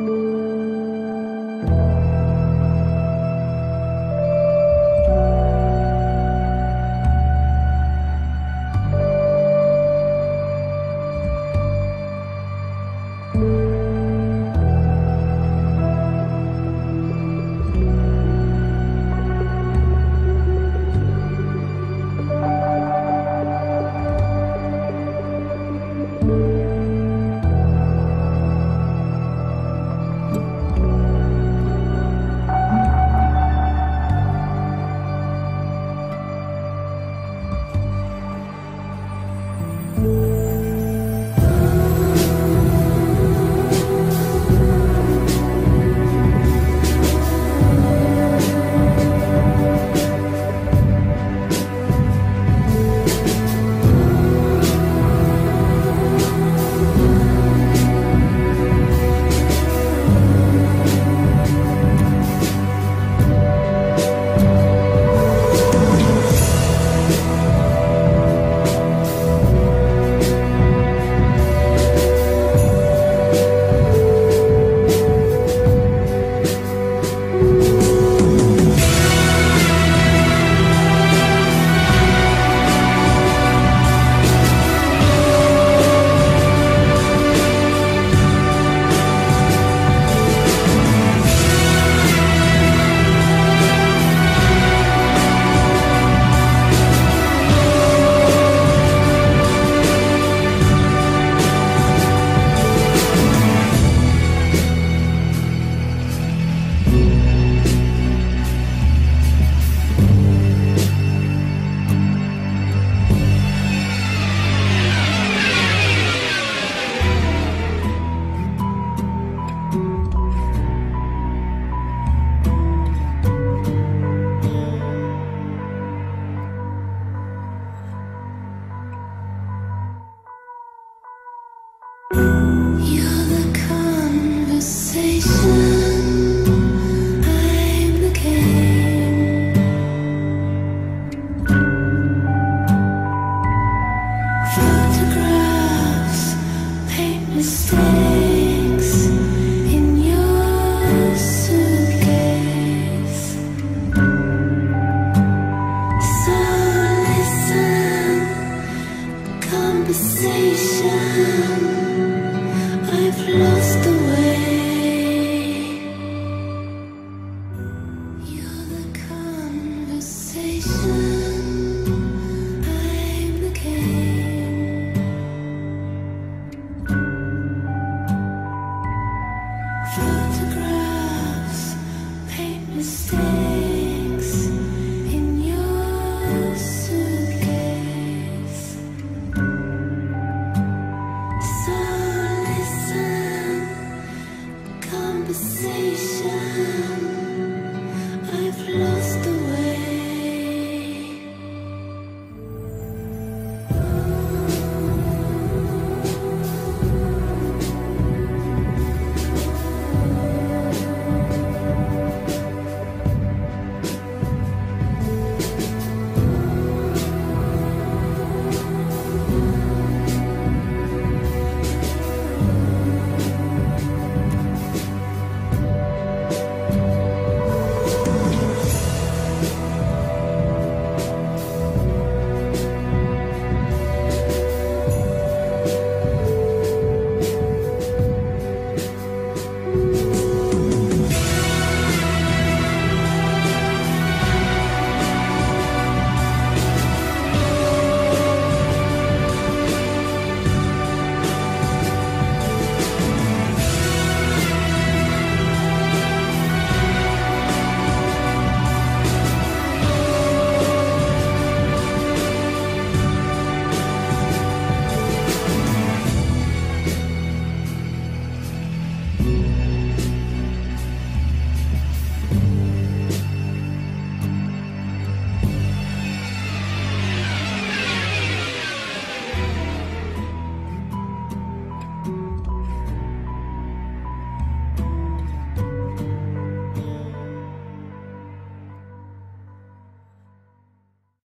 Música conversation. I've lost the way. You're the conversation.